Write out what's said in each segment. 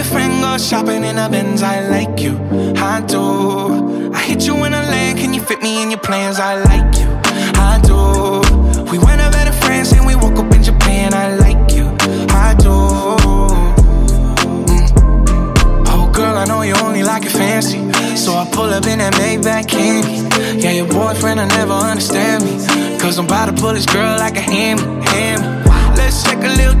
a friend, go shopping in a Benz. I like you, I do. I hit you in a land, can you fit me in your plans? I like you, I do. We went over to France and we woke up in Japan. I like you, I do. Mm. Oh, girl, I know you only like it fancy. So I pull up in that Maybach candy. Yeah, your boyfriend will never understand me. Cause I'm about to pull this girl like a hammy, hammy. Let's take a little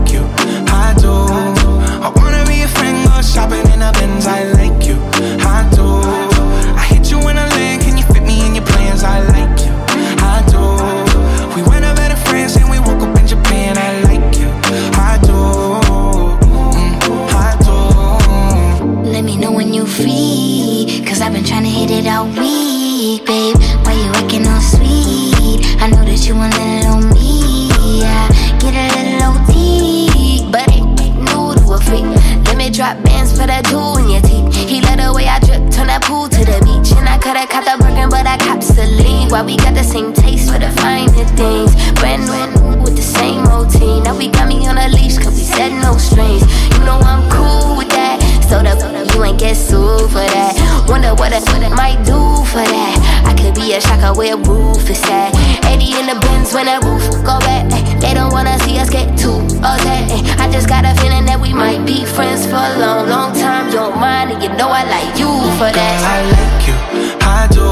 America where roof is at. Eddie in the Benz when that roof go back. They don't wanna see us get too upset. I just got a feeling that we might be friends for a long, long time. You don't mind, and you know I like you for that. I like you, I do.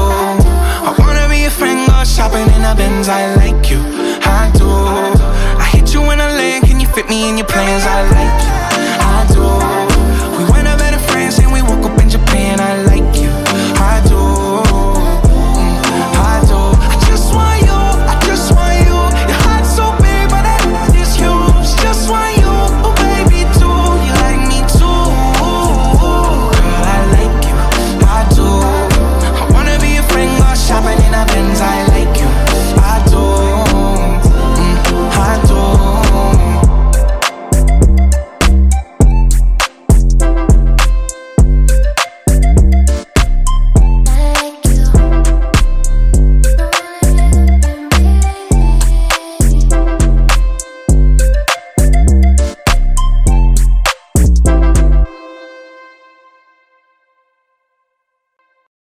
I wanna be a friend, go shopping in the Benz. I like you, I